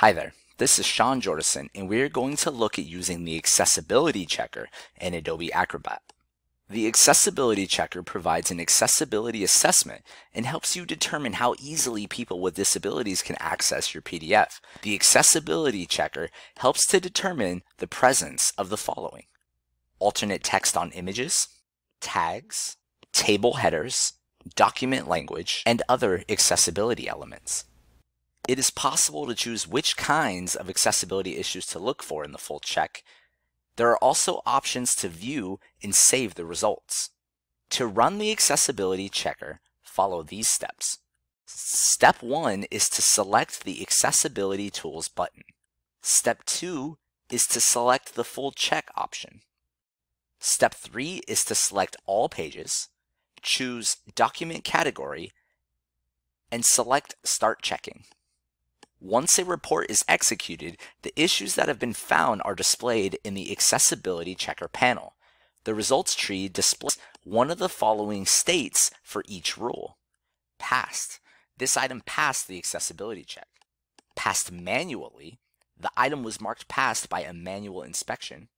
Hi there, this is Sean Jordison, and we're going to look at using the Accessibility Checker in Adobe Acrobat. The Accessibility Checker provides an accessibility assessment and helps you determine how easily people with disabilities can access your PDF. The Accessibility Checker helps to determine the presence of the following. Alternate text on images, tags, table headers, document language, and other accessibility elements. It is possible to choose which kinds of accessibility issues to look for in the full check. There are also options to view and save the results. To run the accessibility checker, follow these steps. Step 1 is to select the Accessibility Tools button. Step 2 is to select the full check option. Step 3 is to select all pages, choose Document Category, and select Start Checking. Once a report is executed, the issues that have been found are displayed in the Accessibility Checker panel. The results tree displays one of the following states for each rule. Passed. This item passed the accessibility check. Passed manually. The item was marked passed by a manual inspection.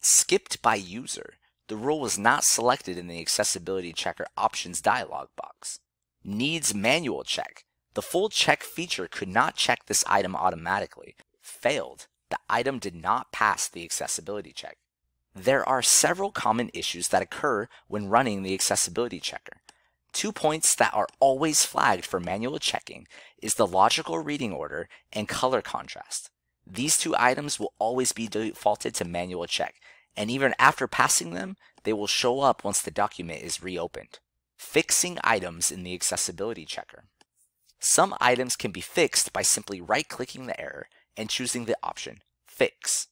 Skipped by user. The rule was not selected in the Accessibility Checker options dialog box. Needs manual check. The full check feature could not check this item automatically. Failed. The item did not pass the accessibility check. There are several common issues that occur when running the accessibility checker. Two points that are always flagged for manual checking is the logical reading order and color contrast. These two items will always be defaulted to manual check, and even after passing them, they will show up once the document is reopened. Fixing items in the accessibility checker. Some items can be fixed by simply right-clicking the error and choosing the option Fix.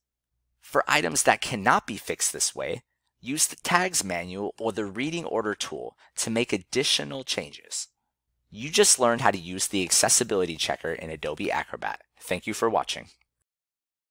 For items that cannot be fixed this way, use the Tags manual or the Reading Order tool to make additional changes. You just learned how to use the Accessibility Checker in Adobe Acrobat. Thank you for watching.